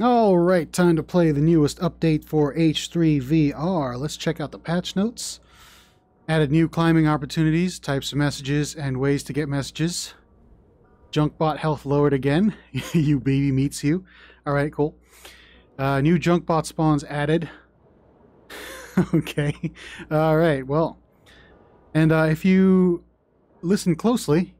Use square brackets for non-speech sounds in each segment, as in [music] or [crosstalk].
All right, time to play the newest update for H3VR. Let's check out the patch notes. Added new climbing opportunities, types of messages, and ways to get messages. Junkbot health lowered again. [laughs] you baby meets you. All right, cool. Uh, new Junkbot spawns added. [laughs] okay. All right, well. And uh, if you listen closely,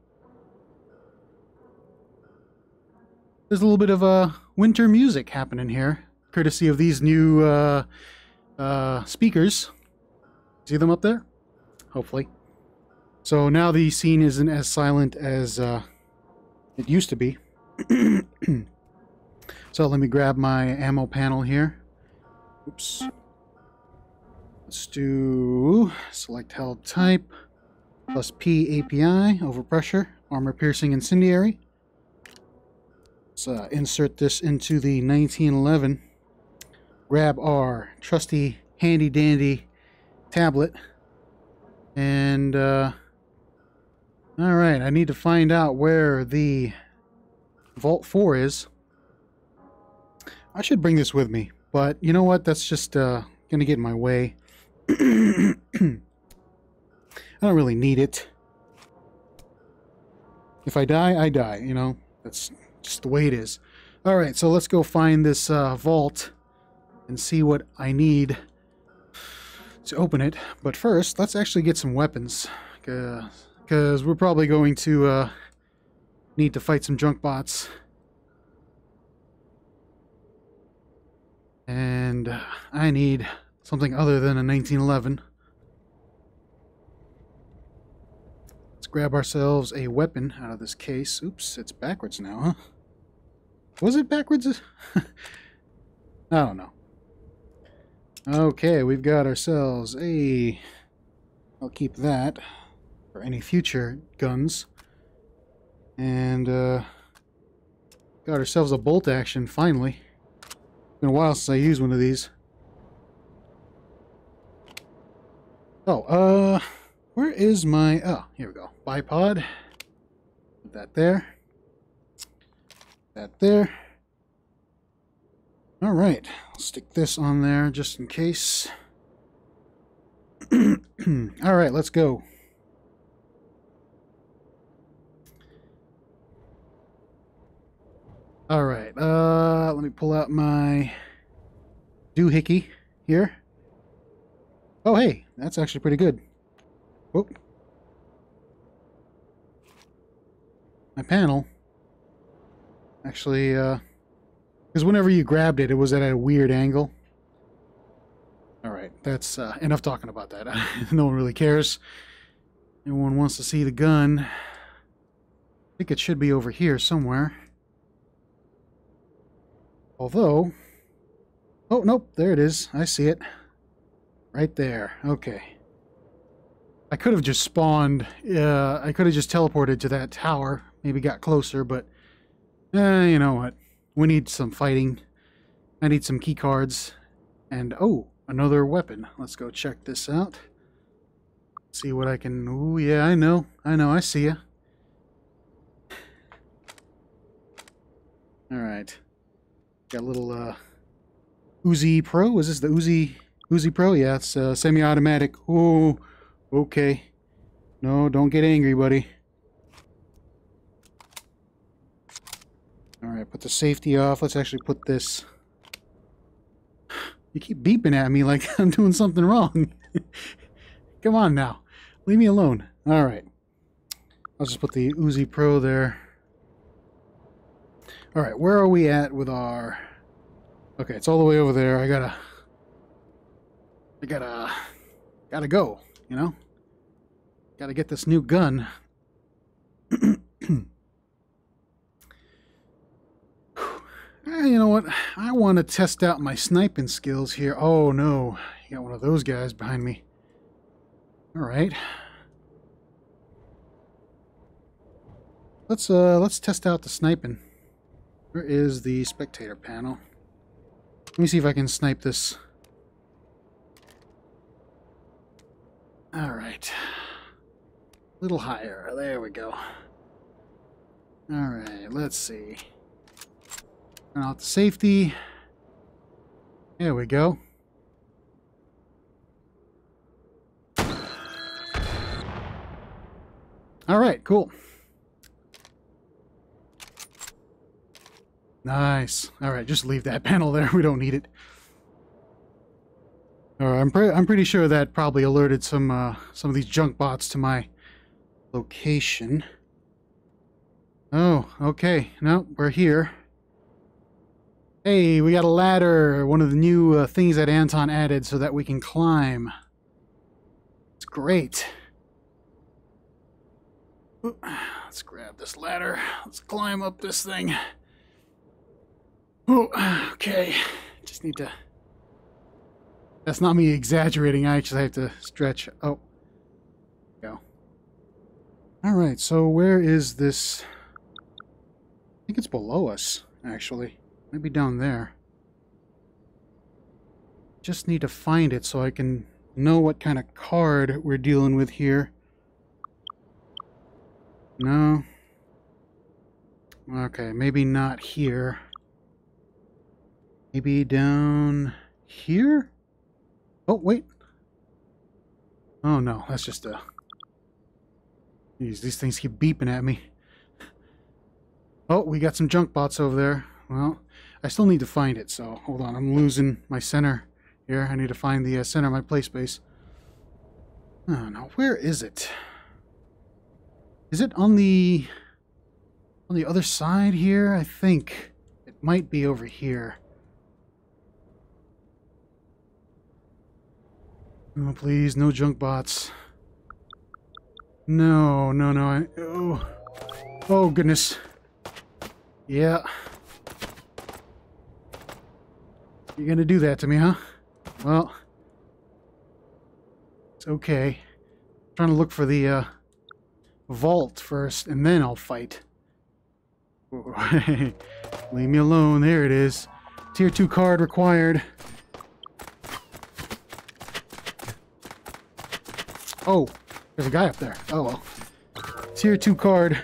there's a little bit of uh, winter music happening here, courtesy of these new uh, uh, speakers. See them up there? Hopefully. So now the scene isn't as silent as uh, it used to be. [clears throat] so let me grab my ammo panel here. Oops. Let's do select held type plus P API overpressure, armor piercing incendiary. Let's uh, insert this into the 1911. Grab our trusty handy dandy tablet. And, uh, alright, I need to find out where the Vault 4 is. I should bring this with me, but you know what? That's just uh, going to get in my way. [clears throat] I don't really need it. If I die, I die, you know? That's just the way it is. Alright, so let's go find this uh, vault and see what I need to open it. But first, let's actually get some weapons. Because we're probably going to uh, need to fight some junk bots. And I need something other than a 1911. Grab ourselves a weapon out of this case. Oops, it's backwards now, huh? Was it backwards? [laughs] I don't know. Okay, we've got ourselves a... I'll keep that for any future guns. And, uh... Got ourselves a bolt action, finally. It's Been a while since I used one of these. Oh, uh, where is my, oh, here we go. Bipod. Put that there. That there. All right, I'll stick this on there just in case. [clears throat] All right, let's go. All right, uh, let me pull out my doohickey here. Oh, hey, that's actually pretty good. Oh. My panel. Actually, uh... Because whenever you grabbed it, it was at a weird angle. Alright, that's uh, enough talking about that. [laughs] no one really cares. Everyone wants to see the gun. I think it should be over here somewhere. Although... Oh, nope, there it is. I see it. Right there. Okay. I could have just spawned. Uh, I could have just teleported to that tower. Maybe got closer, but... Eh, you know what. We need some fighting. I need some key cards. And, oh, another weapon. Let's go check this out. See what I can... Oh, yeah, I know. I know. I see ya. Alright. Got a little, uh... Uzi Pro? Is this the Uzi... Uzi Pro? Yeah, it's uh, semi-automatic. Oh, okay. No, don't get angry, buddy. Alright, put the safety off. Let's actually put this... You keep beeping at me like [laughs] I'm doing something wrong. [laughs] Come on now. Leave me alone. Alright. I'll just put the Uzi Pro there. Alright, where are we at with our... Okay, it's all the way over there. I gotta... I gotta, gotta go, you know? Gotta get this new gun. Eh, [clears throat] you know what? I want to test out my sniping skills here. Oh no, you got one of those guys behind me. All right. Let's uh let's test out the sniping. Where is the spectator panel? Let me see if I can snipe this All right. Little higher. There we go. All right, let's see. Turn out the safety. There we go. All right, cool. Nice. All right, just leave that [laughs] panel there. We don't need it. I'm, pre I'm pretty sure that probably alerted some uh, some of these junk bots to my location. Oh, okay. No, we're here. Hey, we got a ladder. One of the new uh, things that Anton added so that we can climb. It's great. Let's grab this ladder. Let's climb up this thing. Oh, okay. Just need to... That's not me exaggerating. I actually have to stretch. Oh. Alright, so where is this... I think it's below us, actually. Maybe down there. Just need to find it so I can know what kind of card we're dealing with here. No. Okay, maybe not here. Maybe down here? Oh, wait. Oh, no. That's just a... These, these things keep beeping at me. Oh, we got some junk bots over there. Well, I still need to find it, so hold on. I'm losing my center here. I need to find the uh, center of my play space. Oh, no. Where is it? Is it on the... on the other side here? I think it might be over here. Oh, please, no junk bots. No, no, no. I, oh. oh, goodness. Yeah. You're gonna do that to me, huh? Well, it's okay. I'm trying to look for the uh, vault first, and then I'll fight. [laughs] Leave me alone. There it is. Tier 2 card required. Oh, there's a guy up there. Oh well. Tier 2 card.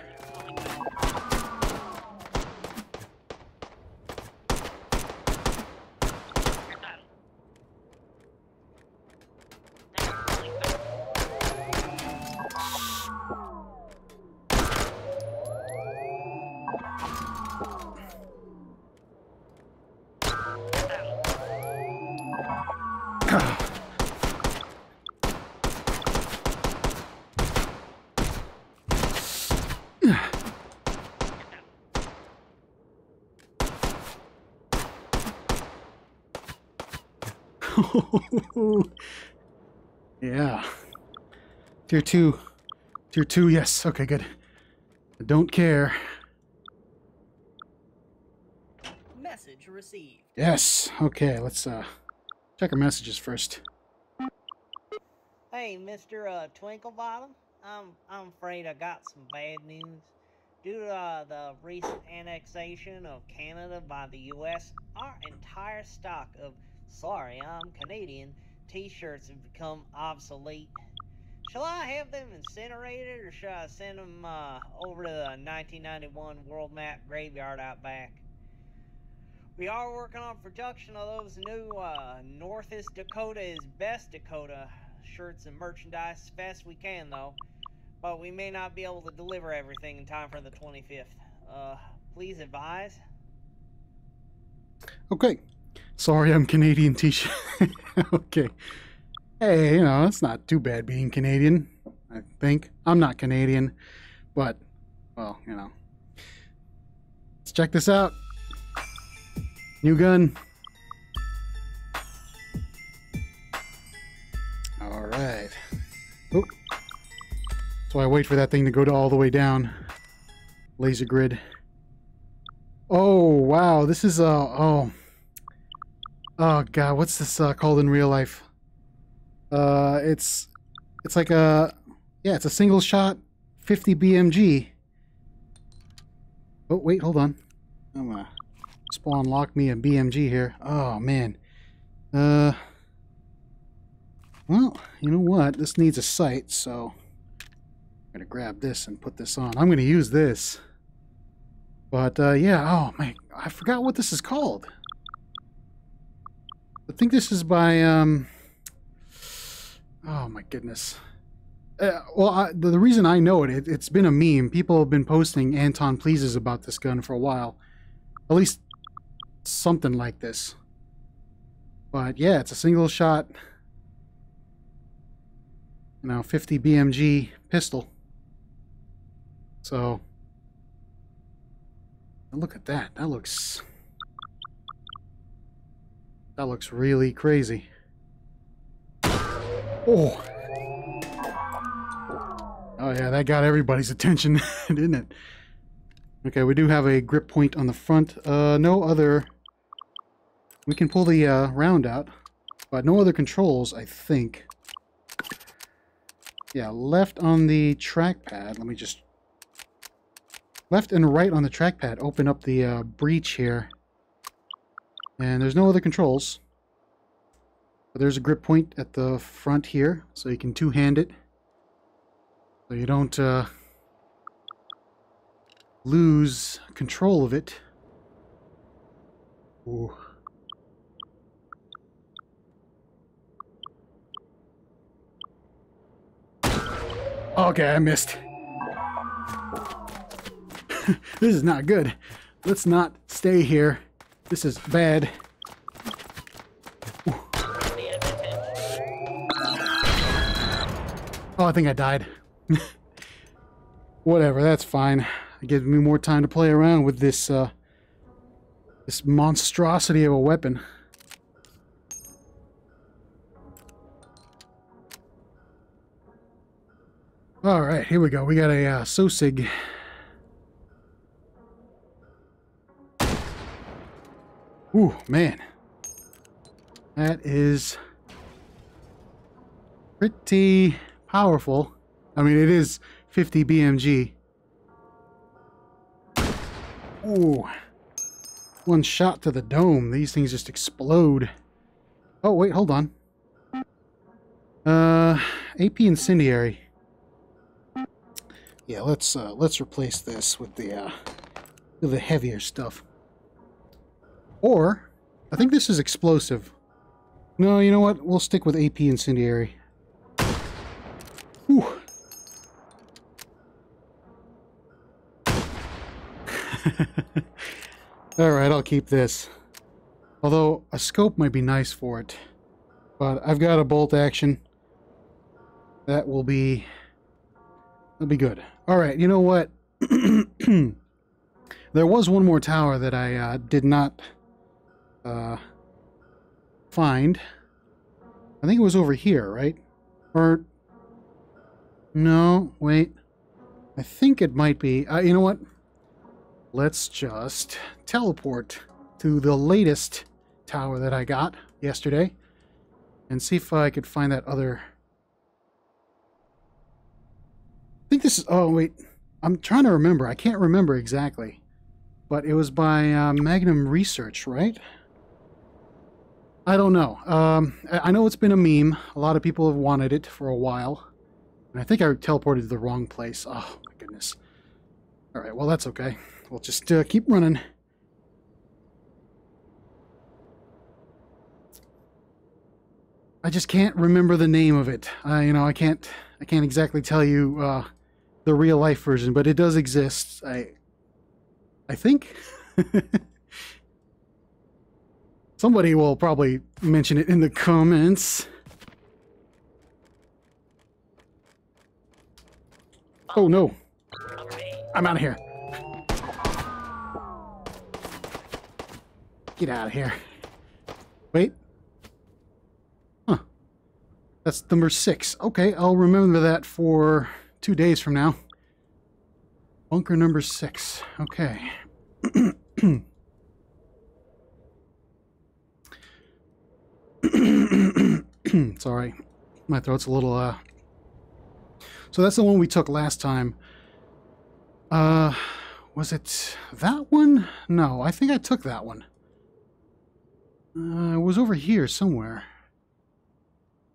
[laughs] yeah. Tier 2. Tier 2, yes. Okay, good. I don't care. Message received. Yes. Okay, let's uh check our messages first. Hey, Mr. Uh, Twinklebottom. I'm I'm afraid I got some bad news. Due to uh, the recent annexation of Canada by the U.S., our entire stock of Sorry, I'm Canadian. T-shirts have become obsolete. Shall I have them incinerated, or shall I send them uh, over to the 1991 World Map Graveyard out back? We are working on production of those new uh, Northest Dakota is Best Dakota shirts and merchandise as fast as we can, though. But we may not be able to deliver everything in time for the 25th. Uh, please advise. Okay, Sorry, I'm Canadian t-shirt. [laughs] okay. Hey, you know, it's not too bad being Canadian, I think. I'm not Canadian, but, well, you know. Let's check this out. New gun. Alright. Oh. So I wait for that thing to go to all the way down. Laser grid. Oh, wow. This is, uh, oh. Oh god, what's this uh, called in real life? Uh, it's it's like a yeah, it's a single shot 50 BMG. Oh wait, hold on. I'm gonna spawn lock me a BMG here. Oh man. Uh. Well, you know what? This needs a sight, so I'm gonna grab this and put this on. I'm gonna use this. But uh, yeah, oh man, I forgot what this is called. Think this is by, um... Oh, my goodness. Uh, well, I, the, the, reason I know it, it, it's been a meme. People have been posting Anton pleases about this gun for a while. At least something like this. But yeah, it's a single shot, you know, 50 BMG pistol. So, look at that. That looks, that looks really crazy. Oh. Oh yeah, that got everybody's attention, [laughs] didn't it? Okay, we do have a grip point on the front. Uh, no other... We can pull the uh, round out, but no other controls, I think. Yeah, left on the trackpad. Let me just... Left and right on the trackpad open up the uh, breech here. And there's no other controls. But there's a grip point at the front here, so you can two-hand it. So you don't uh, lose control of it. Ooh. Okay, I missed. [laughs] this is not good. Let's not stay here. This is bad. Oh, I think I died. [laughs] Whatever, that's fine. It gives me more time to play around with this, uh, this monstrosity of a weapon. Alright, here we go. We got a uh, Sosig. Ooh, man. That is pretty powerful. I mean, it is 50 BMG. Ooh. One shot to the dome. These things just explode. Oh, wait, hold on. Uh, AP Incendiary. Yeah, let's uh, let's replace this with the uh, with the heavier stuff. Or, I think this is explosive. No, you know what? We'll stick with AP Incendiary. Whew. [laughs] Alright, I'll keep this. Although, a scope might be nice for it. But I've got a bolt action. That will be... That'll be good. Alright, you know what? [clears throat] there was one more tower that I uh, did not uh, find. I think it was over here, right? Or... No, wait. I think it might be... Uh, you know what? let's just teleport to the latest tower that I got yesterday and see if I could find that other... I think this is... Oh, wait. I'm trying to remember. I can't remember exactly. But it was by uh, Magnum Research, right? I don't know. Um, I know it's been a meme. A lot of people have wanted it for a while. And I think I teleported to the wrong place. Oh, my goodness. Alright, well, that's okay. We'll just uh, keep running. I just can't remember the name of it. Uh, you know, I can't. I can't exactly tell you uh, the real life version, but it does exist. I. I think. [laughs] Somebody will probably mention it in the comments. Oh no. I'm out of here. Get out of here. Wait. Huh. That's number six. Okay, I'll remember that for two days from now. Bunker number six. Okay. [clears throat] [clears throat] Sorry. My throat's a little, uh... So that's the one we took last time. Uh, was it that one? No, I think I took that one. Uh, it was over here somewhere.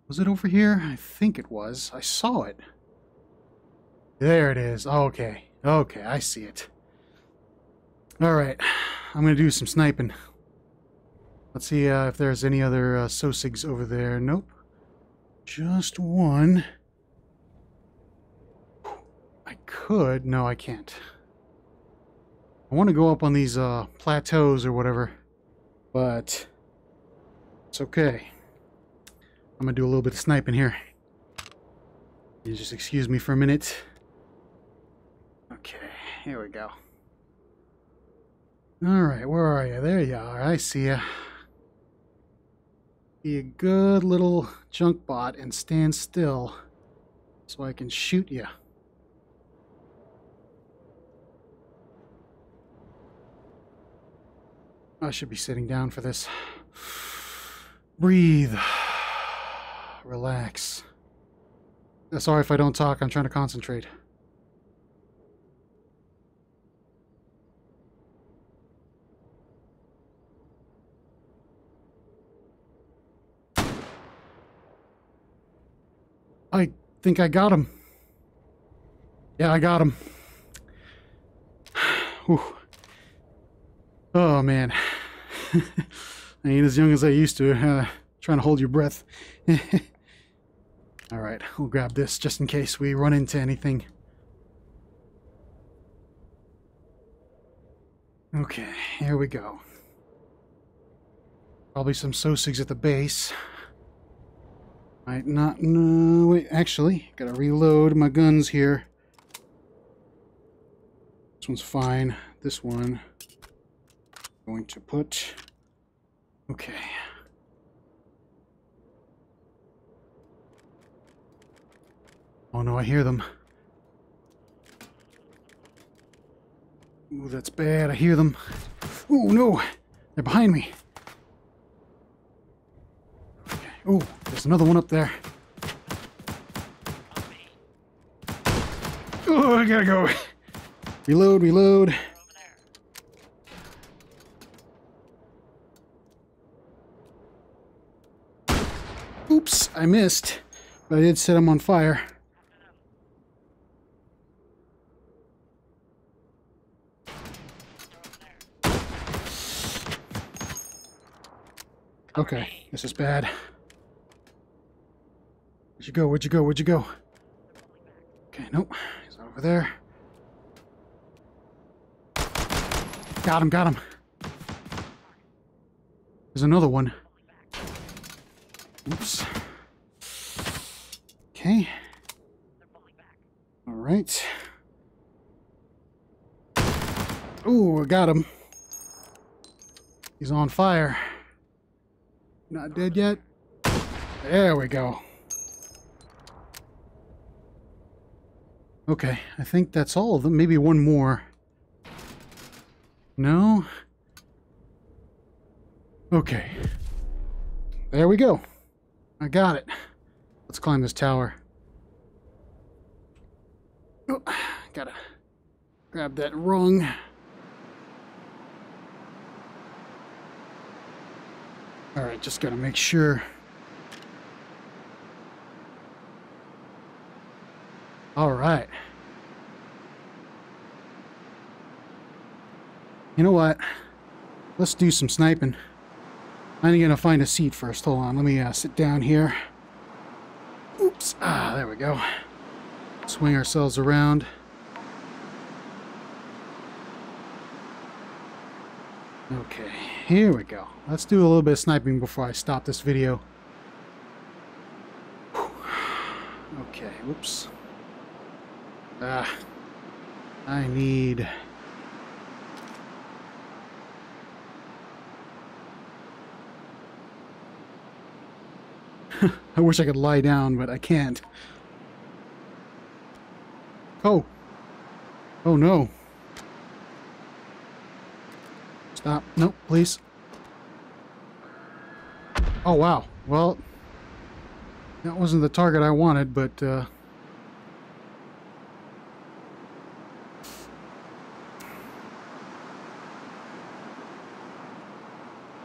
Was it over here? I think it was. I saw it. There it is. Okay. Okay, I see it. Alright. I'm gonna do some sniping. Let's see uh, if there's any other uh, Sosigs over there. Nope. Just one. I could. No, I can't. I want to go up on these uh, plateaus or whatever, but it's okay. I'm going to do a little bit of sniping here. You just excuse me for a minute. Okay, here we go. Alright, where are you? There you are. I see you. Be a good little junk bot and stand still so I can shoot you. I should be sitting down for this. Breathe. Relax. Sorry if I don't talk, I'm trying to concentrate. I think I got him. Yeah, I got him. [sighs] Oh, man. [laughs] I ain't as young as I used to. Uh, trying to hold your breath. [laughs] All right, we'll grab this just in case we run into anything. Okay, here we go. Probably some Sosigs at the base. Might not, no, wait, actually, gotta reload my guns here. This one's fine. This one, going to put, okay. Oh no, I hear them. Ooh, that's bad. I hear them. Oh no, they're behind me. Okay. Oh, there's another one up there. Oh, I gotta go. Reload, reload. Oops, I missed. But I did set him on fire. Okay, this is bad. Where'd you go? Where'd you go? Where'd you go? Okay, nope. He's over there. Got him, got him. There's another one. Oops. Okay. All right. Ooh, I got him. He's on fire. Not dead yet? There we go. Okay, I think that's all of them. Maybe one more. No? Okay. There we go. I got it. Let's climb this tower. Oh, gotta grab that rung. All right, just gotta make sure. All right. You know what? Let's do some sniping. I'm gonna find a seat first. Hold on, let me uh, sit down here. Oops. Ah, there we go. Swing ourselves around. Okay, here we go. Let's do a little bit of sniping before I stop this video. Okay, whoops. Ah, I need... [laughs] I wish I could lie down, but I can't. Oh. Oh no. Stop. No, please. Oh, wow. Well, that wasn't the target I wanted, but, uh...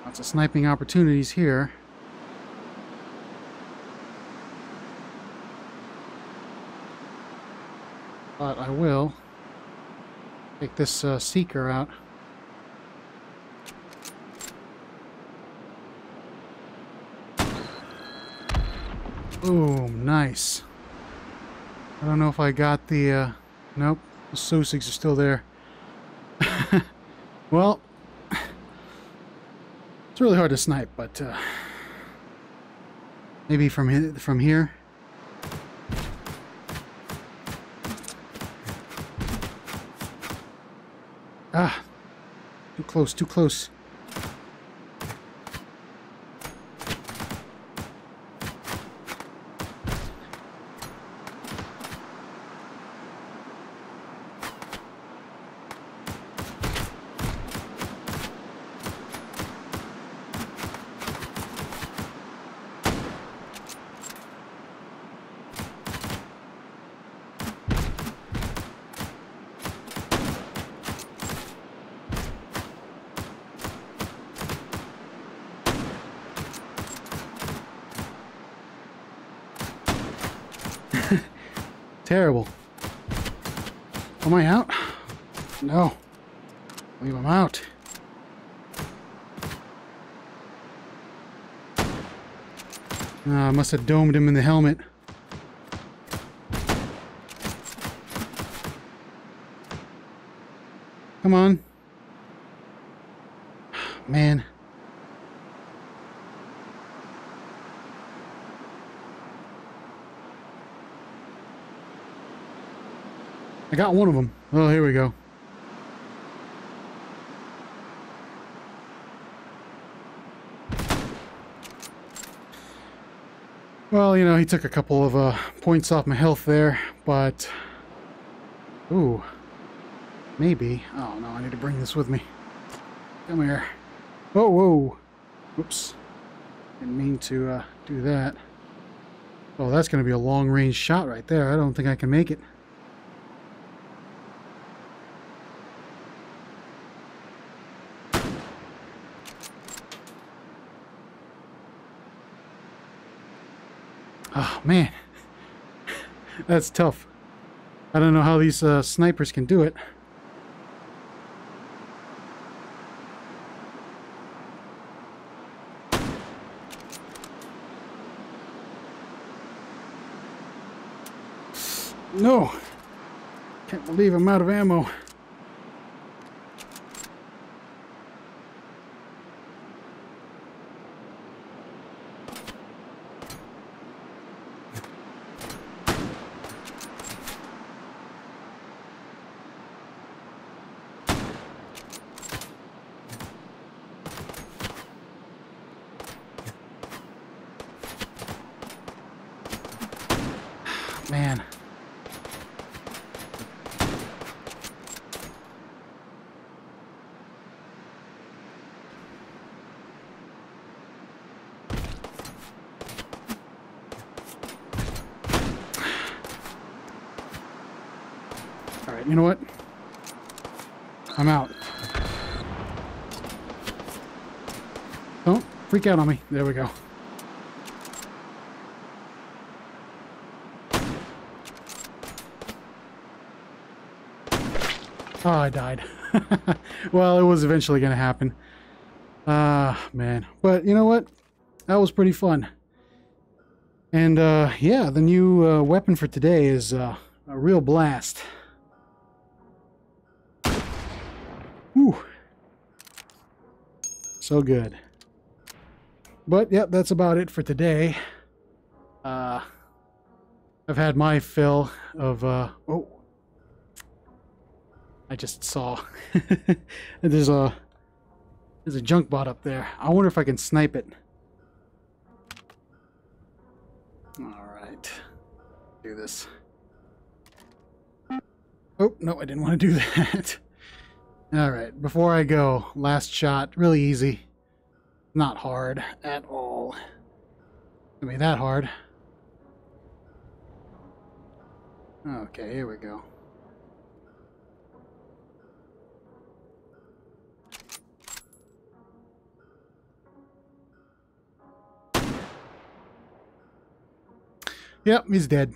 Lots of sniping opportunities here. But I will take this uh, Seeker out. Boom, nice. I don't know if I got the, uh, nope, the Sosigs are still there. [laughs] well, it's really hard to snipe, but, uh, maybe from, from here. Ah, too close, too close. Terrible. Am I out? No. Leave him out. Uh, I must have domed him in the helmet. Come on. Man. I got one of them. Oh, here we go. Well, you know, he took a couple of uh, points off my health there, but... Ooh. Maybe. Oh, no, I need to bring this with me. Come here. Whoa, whoa. Whoops. Didn't mean to uh, do that. Oh, that's going to be a long-range shot right there. I don't think I can make it. Oh, man. That's tough. I don't know how these uh, snipers can do it. No! Can't believe I'm out of ammo. Man. All right, you know what? I'm out. Don't freak out on me. There we go. Oh, I died. [laughs] well, it was eventually going to happen. Ah, uh, man. But you know what? That was pretty fun. And, uh, yeah, the new uh, weapon for today is uh, a real blast. Whew. So good. But, yep, that's about it for today. Uh, I've had my fill of, uh, oh, I just saw. [laughs] there's a there's a junk bot up there. I wonder if I can snipe it. All right, do this. Oh no, I didn't want to do [laughs] that. All right, before I go, last shot, really easy. Not hard at all. I mean that hard. Okay, here we go. Yep, he's dead.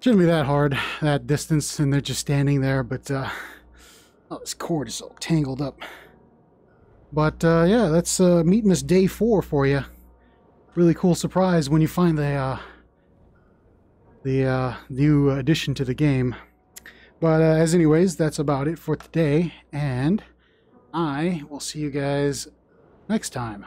Shouldn't be that hard, that distance, and they're just standing there, but, uh... Oh, this cord is all tangled up. But, uh, yeah, that's, uh, Meatmas Day 4 for you. really cool surprise when you find the uh, the uh, new addition to the game. But uh, as anyways, that's about it for today, and I will see you guys next time.